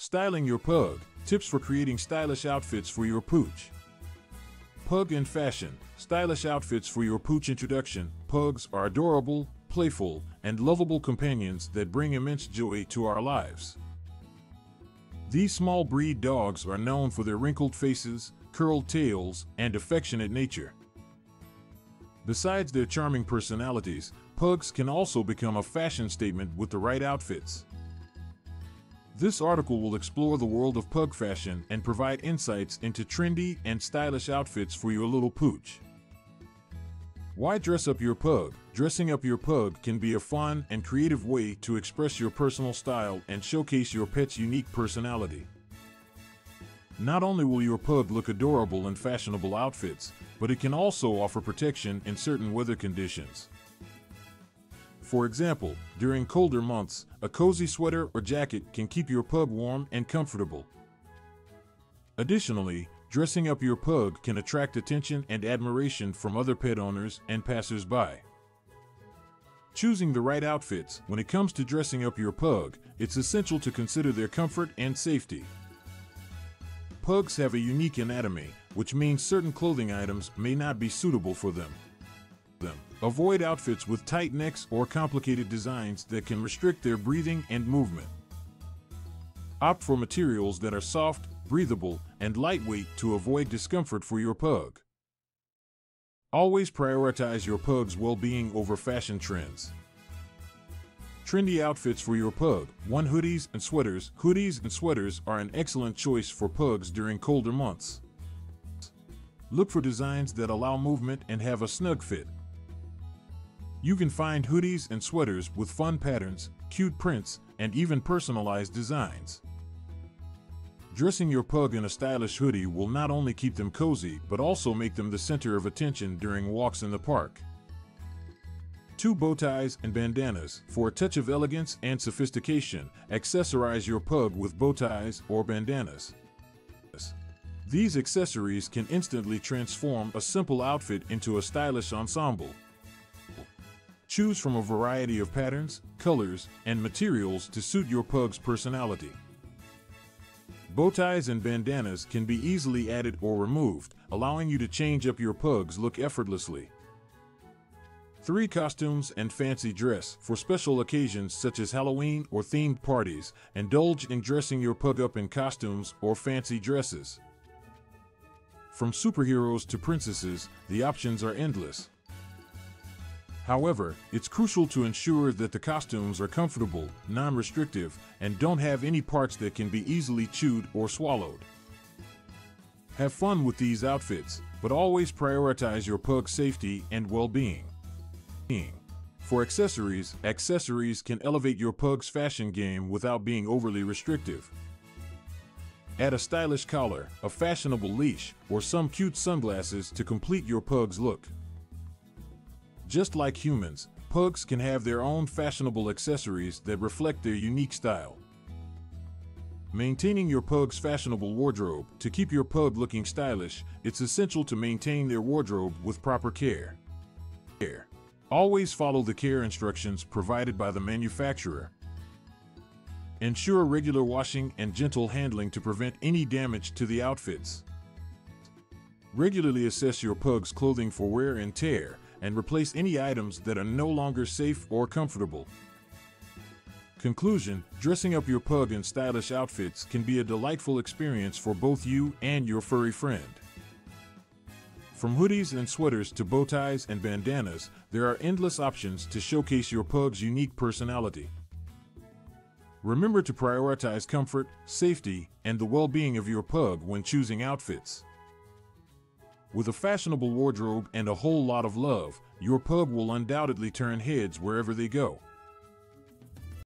Styling your pug. Tips for creating stylish outfits for your pooch. Pug in fashion. Stylish outfits for your pooch introduction. Pugs are adorable, playful, and lovable companions that bring immense joy to our lives. These small breed dogs are known for their wrinkled faces, curled tails, and affectionate nature. Besides their charming personalities, pugs can also become a fashion statement with the right outfits. This article will explore the world of pug fashion and provide insights into trendy and stylish outfits for your little pooch. Why dress up your pug? Dressing up your pug can be a fun and creative way to express your personal style and showcase your pet's unique personality. Not only will your pug look adorable in fashionable outfits, but it can also offer protection in certain weather conditions. For example, during colder months, a cozy sweater or jacket can keep your pug warm and comfortable. Additionally, dressing up your pug can attract attention and admiration from other pet owners and passersby. Choosing the right outfits when it comes to dressing up your pug, it's essential to consider their comfort and safety. Pugs have a unique anatomy, which means certain clothing items may not be suitable for them them. Avoid outfits with tight necks or complicated designs that can restrict their breathing and movement. Opt for materials that are soft, breathable, and lightweight to avoid discomfort for your pug. Always prioritize your pug's well-being over fashion trends. Trendy outfits for your pug. 1. Hoodies and sweaters. Hoodies and sweaters are an excellent choice for pugs during colder months. Look for designs that allow movement and have a snug fit. You can find hoodies and sweaters with fun patterns, cute prints, and even personalized designs. Dressing your pug in a stylish hoodie will not only keep them cozy, but also make them the center of attention during walks in the park. Two bow ties and bandanas. For a touch of elegance and sophistication, accessorize your pug with bow ties or bandanas. These accessories can instantly transform a simple outfit into a stylish ensemble. Choose from a variety of patterns, colors, and materials to suit your pug's personality. Bow ties and bandanas can be easily added or removed, allowing you to change up your pug's look effortlessly. 3 costumes and fancy dress for special occasions such as Halloween or themed parties. Indulge in dressing your pug up in costumes or fancy dresses. From superheroes to princesses, the options are endless. However, it's crucial to ensure that the costumes are comfortable, non-restrictive, and don't have any parts that can be easily chewed or swallowed. Have fun with these outfits, but always prioritize your pug's safety and well-being. For accessories, accessories can elevate your pug's fashion game without being overly restrictive. Add a stylish collar, a fashionable leash, or some cute sunglasses to complete your pug's look. Just like humans, pugs can have their own fashionable accessories that reflect their unique style. Maintaining your pug's fashionable wardrobe. To keep your pug looking stylish, it's essential to maintain their wardrobe with proper care. care. Always follow the care instructions provided by the manufacturer. Ensure regular washing and gentle handling to prevent any damage to the outfits. Regularly assess your pug's clothing for wear and tear and replace any items that are no longer safe or comfortable. Conclusion Dressing up your pug in stylish outfits can be a delightful experience for both you and your furry friend. From hoodies and sweaters to bow ties and bandanas, there are endless options to showcase your pug's unique personality. Remember to prioritize comfort, safety, and the well being of your pug when choosing outfits. With a fashionable wardrobe and a whole lot of love, your pug will undoubtedly turn heads wherever they go.